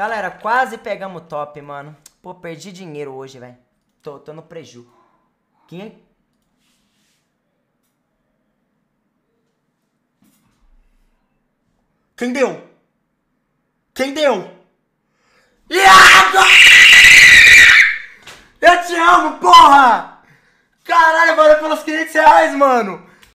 Galera, quase pegamos top, mano. Pô, perdi dinheiro hoje, velho. Tô, tô no preju. Quem? Quem deu? Quem deu? Iago! Eu te amo, porra! Caralho, valeu pelos 500 reais, mano!